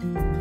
Bye.